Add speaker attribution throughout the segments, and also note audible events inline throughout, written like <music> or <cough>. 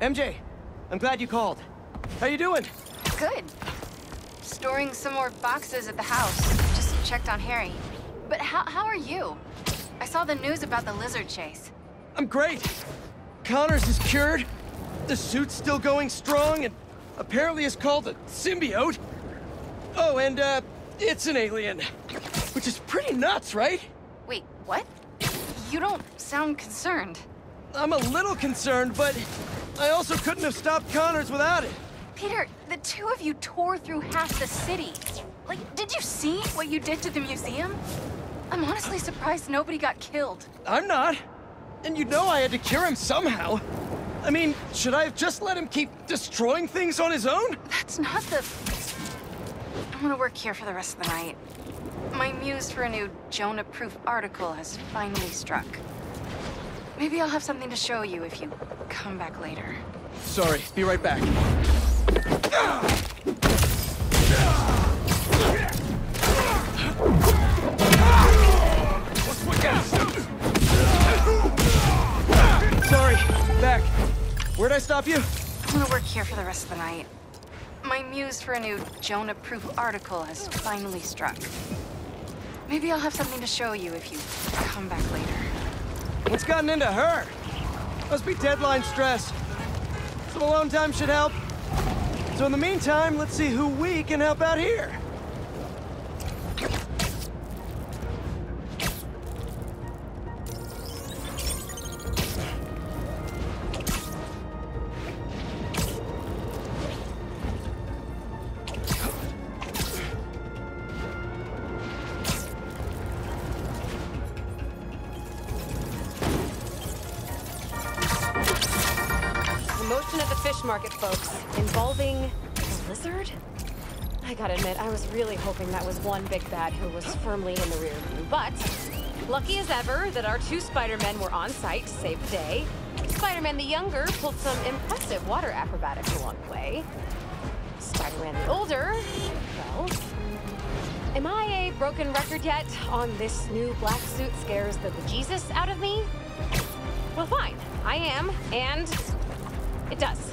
Speaker 1: MJ, I'm glad you called. How you doing?
Speaker 2: Good. Storing some more boxes at the house. Just checked on Harry. But how, how are you? I saw the news about the lizard chase.
Speaker 1: I'm great. Connors is cured. The suit's still going strong, and apparently is called a symbiote. Oh, and, uh, it's an alien. Which is pretty nuts, right?
Speaker 2: Wait, what? You don't sound concerned.
Speaker 1: I'm a little concerned, but I also couldn't have stopped Connors without it.
Speaker 2: Peter, the two of you tore through half the city. Like, did you see what you did to the museum? I'm honestly surprised nobody got killed.
Speaker 1: I'm not. And you know I had to cure him somehow. I mean, should I have just let him keep destroying things on his own?
Speaker 2: That's not the... I'm gonna work here for the rest of the night. My muse for a new Jonah-proof article has finally struck. Maybe I'll have something to show you if you come back later.
Speaker 1: Sorry, be right back. Sorry, back. Where'd I stop you?
Speaker 2: I'm gonna work here for the rest of the night. My muse for a new Jonah-proof article has finally struck. Maybe I'll have something to show you if you come back later.
Speaker 1: What's gotten into her? Must be deadline stress. Some alone time should help. So in the meantime, let's see who we can help out here.
Speaker 3: Fish market, folks, involving a lizard? I gotta admit, I was really hoping that was one big bad who was firmly in the rear view, but lucky as ever that our two Spider-Men were on site to save the day. Spider-Man the younger pulled some impressive water acrobatics along the way. Spider-Man the older, well, am I a broken record yet on this new black suit scares the bejesus out of me? Well, fine. I am, and it does.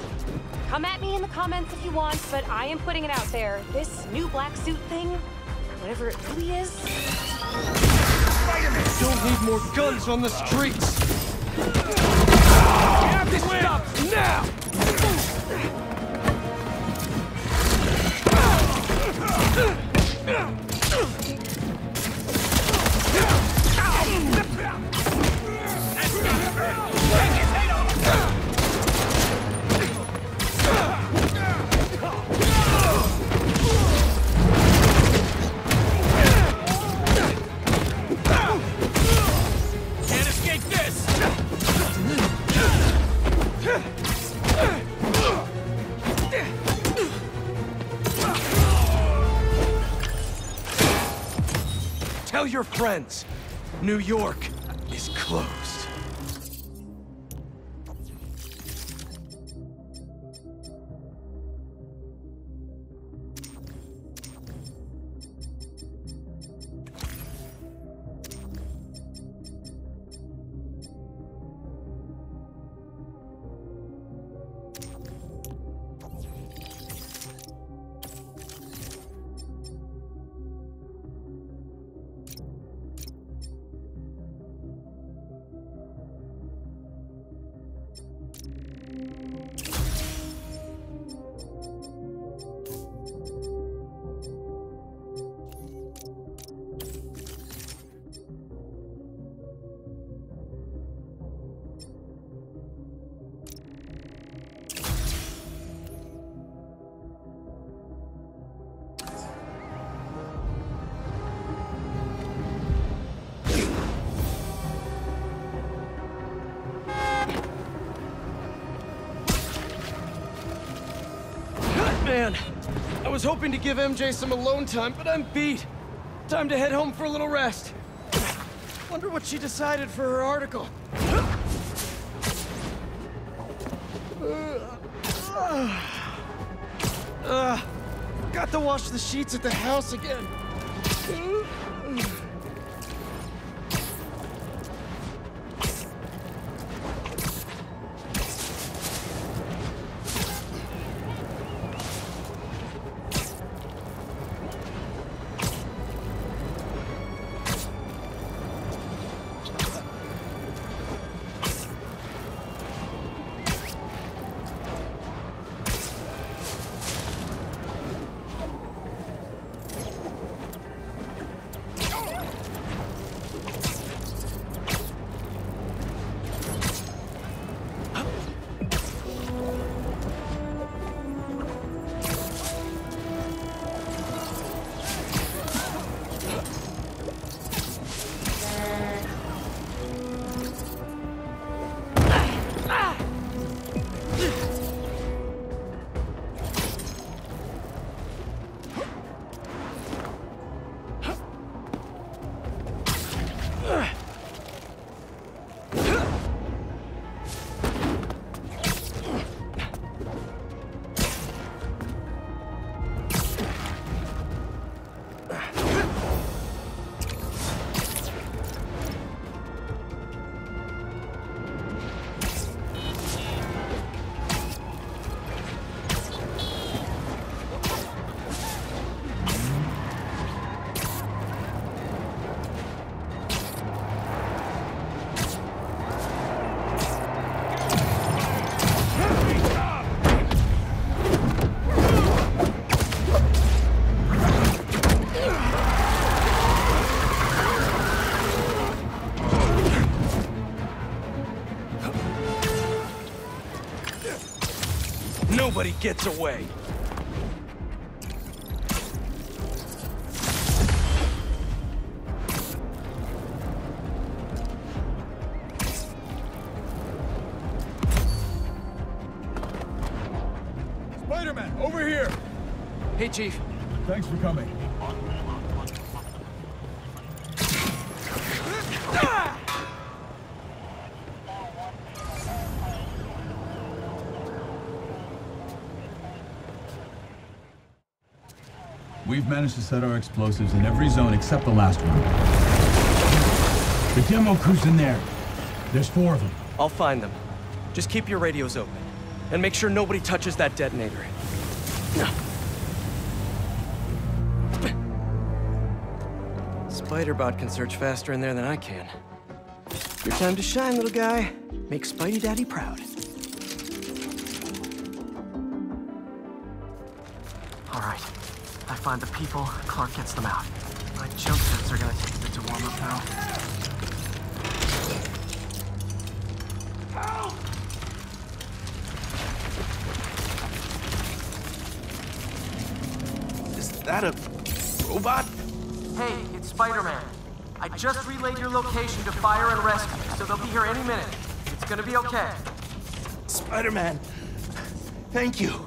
Speaker 3: Come at me in the comments if you want, but I am putting it out there. This new black suit thing, whatever it really is,
Speaker 1: Don't need more guns on the streets. You have to stop now! Can't <laughs> your friends, New York is closed. Man, I was hoping to give MJ some alone time, but I'm beat. Time to head home for a little rest. Wonder what she decided for her article. Uh, got to wash the sheets at the house again. Nobody gets away.
Speaker 4: Spider-Man, over here!
Speaker 1: Hey, Chief.
Speaker 4: Thanks for coming. We've managed to set our explosives in every zone except the last one. The demo crew's in there. There's four of them.
Speaker 1: I'll find them. Just keep your radios open. And make sure nobody touches that detonator. No. Spiderbot can search faster in there than I can. Your time to shine, little guy. Make Spidey Daddy proud.
Speaker 5: Find the people, Clark gets them out. My jump jets are gonna take a bit to warm up now.
Speaker 1: Is that a robot?
Speaker 5: Hey, it's Spider-Man. I just relayed your location to fire and rescue, so they'll be here any minute. It's gonna be okay.
Speaker 1: Spider-Man. Thank you.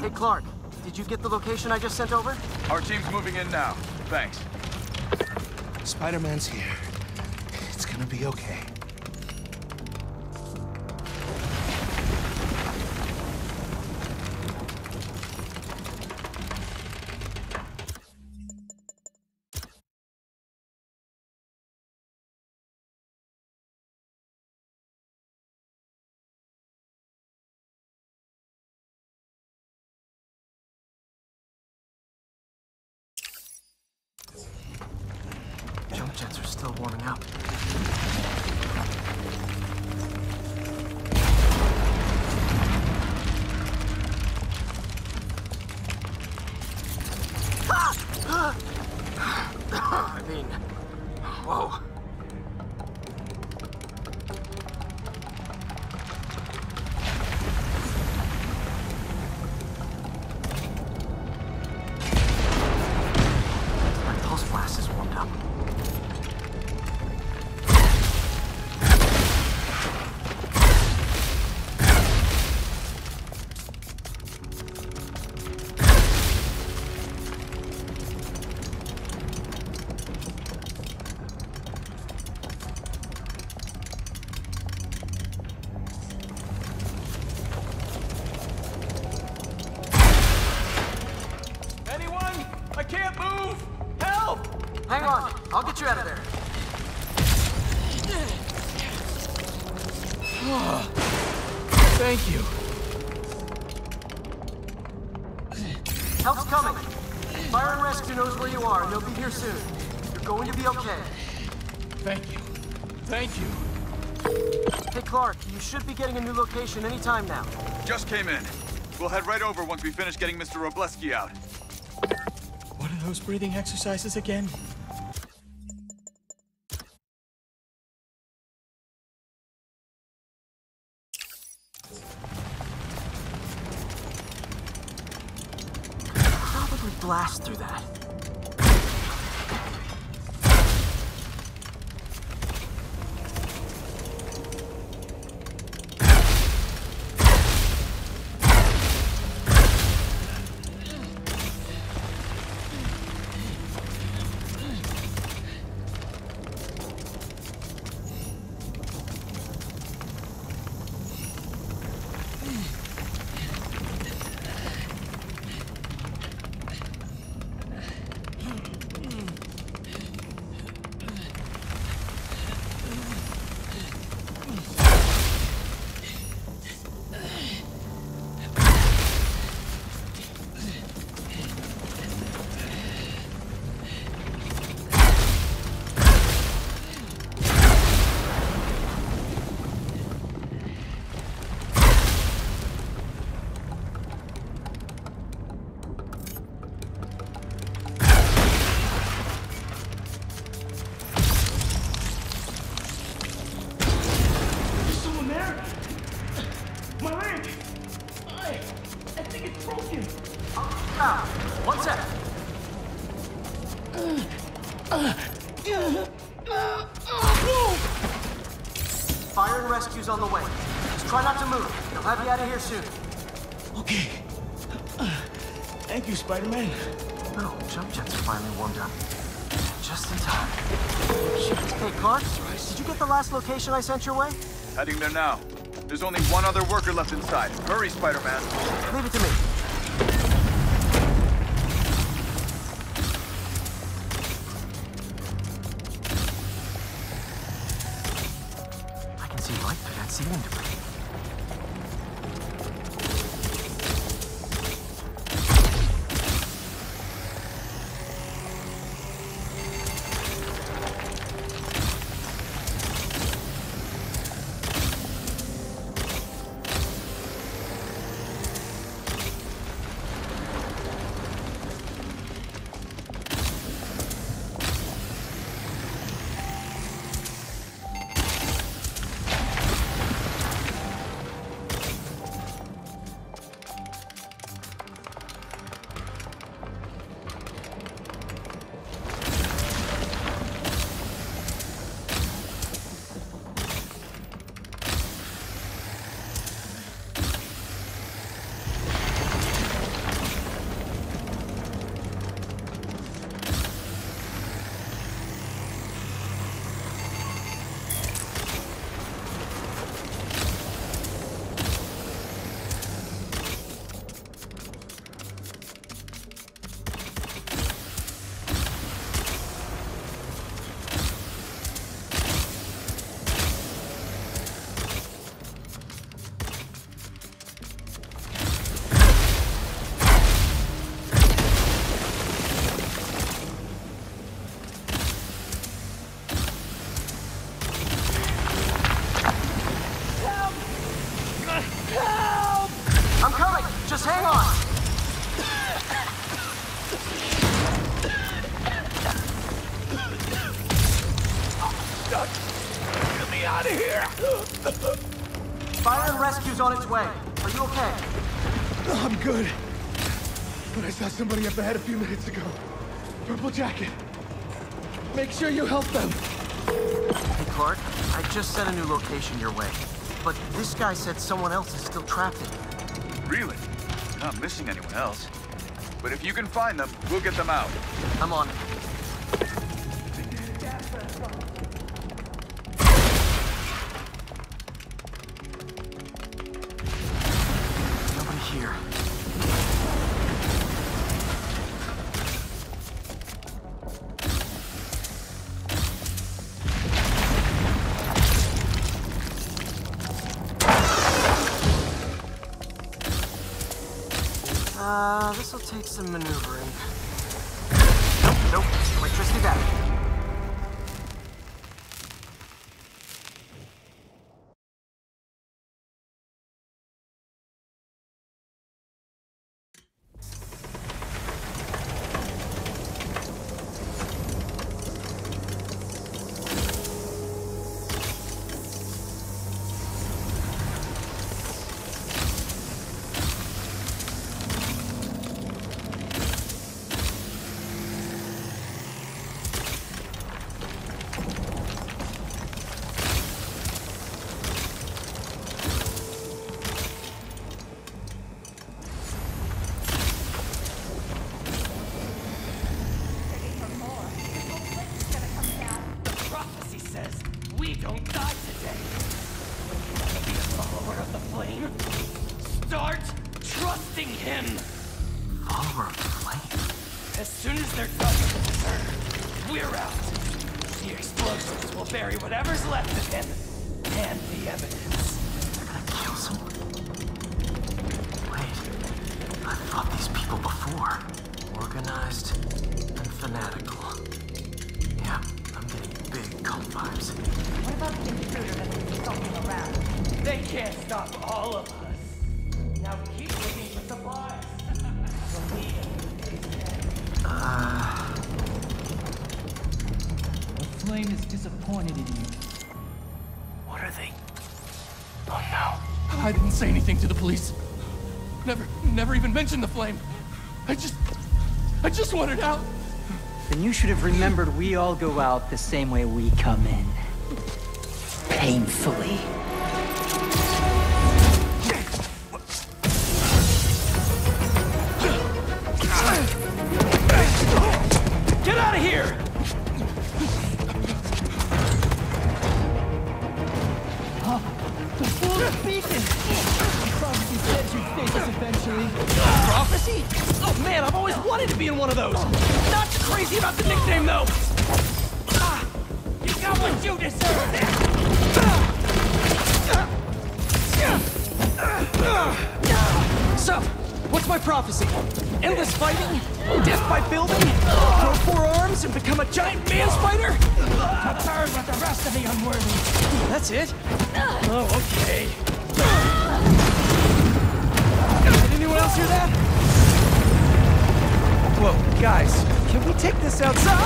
Speaker 5: Hey, Clark, did you get the location I just sent over?
Speaker 6: Our team's moving in now. Thanks.
Speaker 1: Spider-Man's here. It's gonna be okay.
Speaker 5: You should be getting a new location anytime now.
Speaker 6: Just came in. We'll head right over once we finish getting Mr. Robleski out.
Speaker 1: What are those breathing exercises again? They'll have you out of here soon.
Speaker 5: Okay. Thank you, Spider-Man.
Speaker 1: Oh, jump jets are finally warmed up. Just in time. Hey, Clark, did you get the last location I sent your way?
Speaker 6: Heading there now. There's only one other worker left inside. Hurry, Spider-Man.
Speaker 1: Leave it to me. Fire and rescue's on its way. Are you okay?
Speaker 5: I'm good. But I saw somebody up ahead a few minutes ago. Purple jacket. Make sure you help them.
Speaker 1: Hey, Clark, I just sent a new location your way. But this guy said someone else is still trapped in it.
Speaker 6: Really? You're not missing anyone else. But if you can find them, we'll get them out.
Speaker 1: I'm on it. Uh, this'll take some maneuvering. Nope, nope. Electricity back.
Speaker 5: Whatever's left of him and the evidence.
Speaker 1: They're gonna kill someone. Wait, I've fought these people before. Organized and fanatical. Yeah, I'm getting big cult vibes.
Speaker 7: What about the intruder that's been stalking around?
Speaker 5: They can't stop all of us. Now keep looking for supplies. The <laughs> leader uh.
Speaker 8: The flame is disappointed in you.
Speaker 5: I didn't say anything to the police.
Speaker 1: never, never even mentioned the flame. I just, I just wanted out.
Speaker 8: Then you should have remembered we all go out the same way we come in. Painfully.
Speaker 1: Get out of here!
Speaker 5: Beacon! Prophecy said you'd face us eventually.
Speaker 1: Prophecy? Oh man, I've always wanted to be in one of those. Not crazy about the nickname though. Ah, you got what you deserve. Ah, ah, ah, so, what's my prophecy? Endless fighting? Death by building? Grow four arms and become a giant man spider?
Speaker 5: To burn with the rest of the unworthy.
Speaker 1: That's it? Oh, okay. Did anyone else hear that? Whoa, guys, can we take this outside?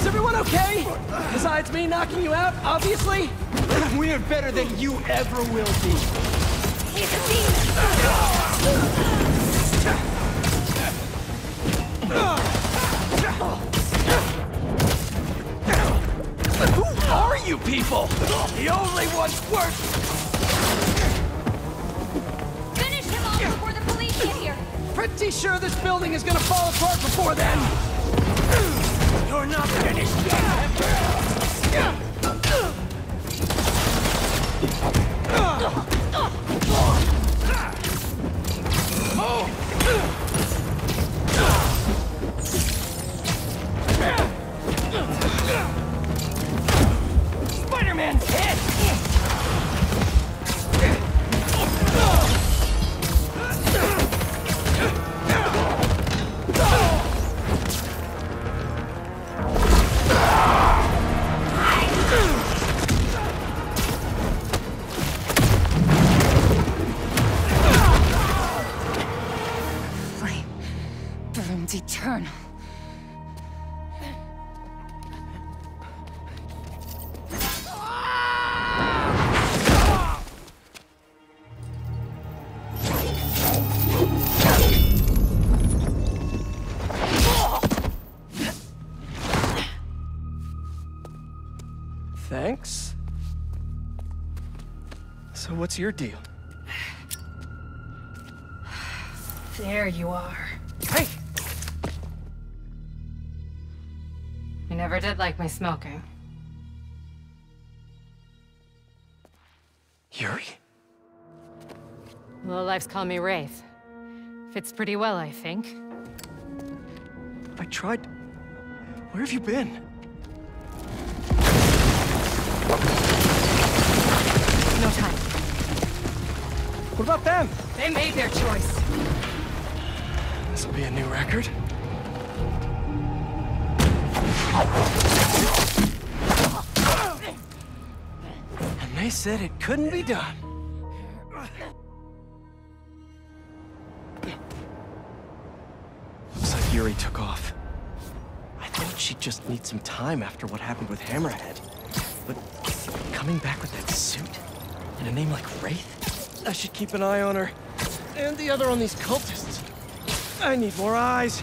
Speaker 1: Is everyone okay? Besides me knocking you out, obviously? <laughs> We are better than you ever will be. You people? The only ones worth
Speaker 9: Finish him off before the police get here!
Speaker 1: Pretty sure this building is gonna fall apart before then. You're not finished yet. Thanks. So what's your deal?
Speaker 10: There you are.
Speaker 1: Hey!
Speaker 10: You never did like my smoking.
Speaker 1: Yuri?
Speaker 10: Lowlifes call me Wraith. Fits pretty well, I think.
Speaker 1: I tried... Where have you been?
Speaker 10: No time.
Speaker 1: What about them?
Speaker 10: They made their choice.
Speaker 1: This'll be a new record. And they said it couldn't be done. Looks like Yuri took off. I thought she'd just need some time after what happened with Hammerhead. But coming back with that suit? And a name like Wraith? I should keep an eye on her. And the other on these cultists. I need more eyes.